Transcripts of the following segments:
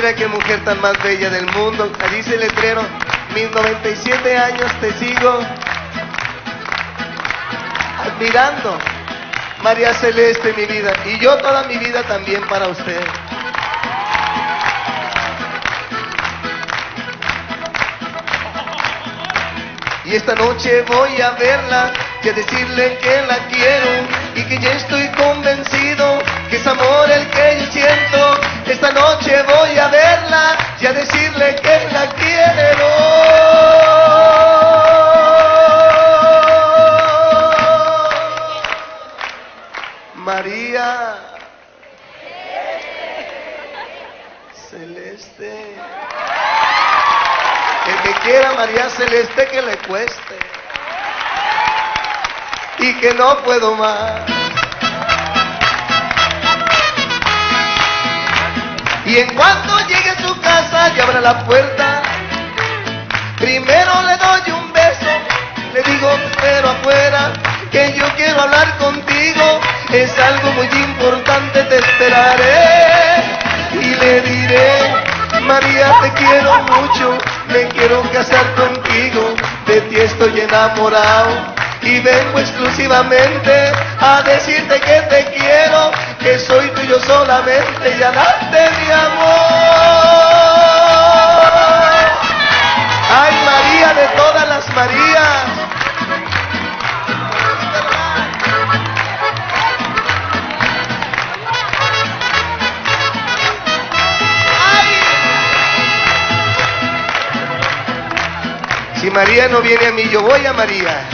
Mira qué mujer tan más bella del mundo. Ahí dice el letrero, mis 97 años te sigo admirando. María Celeste, mi vida. Y yo toda mi vida también para usted. Y esta noche voy a verla y a decirle que la quiero y que ya estoy convencido que es amor el que yo siento. Celeste. El que quiera María Celeste que le cueste. Y que no puedo más. Y en cuanto llegue a su casa y abra la puerta, primero le doy un beso, le digo pero afuera, que yo quiero hablar contigo, es algo muy importante, te esperaré María te quiero mucho, me quiero casar contigo, de ti estoy enamorado y vengo exclusivamente a decirte que te quiero, que soy tuyo solamente y a darte mi amor. María no viene a mí, yo voy a María.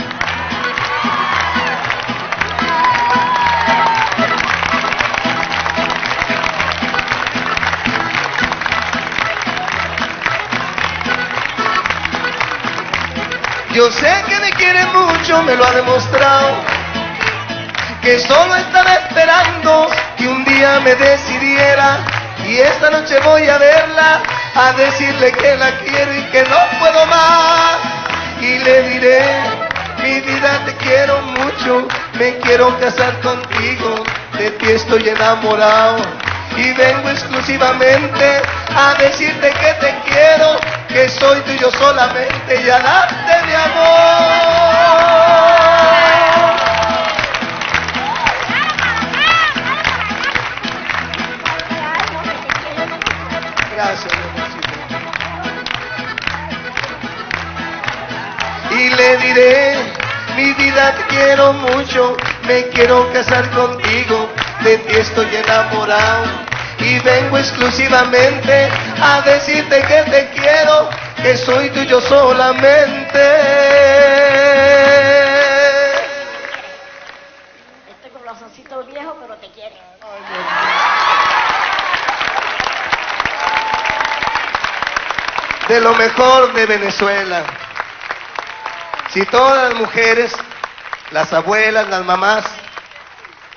Yo sé que me quiere mucho, me lo ha demostrado. Que solo estaba esperando que un día me decidiera. Y esta noche voy a verla, a decirle que la quiero y que no puedo más. Y le diré, mi vida te quiero mucho, me quiero casar contigo, de ti estoy enamorado. Y vengo exclusivamente a decirte que te quiero, que soy tuyo solamente y a darte mi amor. Y le diré, mi vida te quiero mucho, me quiero casar contigo, de ti estoy enamorado. Y vengo exclusivamente a decirte que te quiero, que soy tuyo solamente. Estoy con los ositos viejos, pero te quieren. de lo mejor de Venezuela. Si todas las mujeres, las abuelas, las mamás,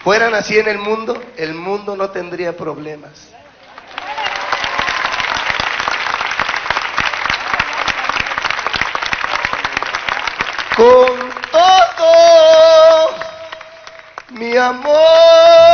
fueran así en el mundo, el mundo no tendría problemas. Con todo mi amor.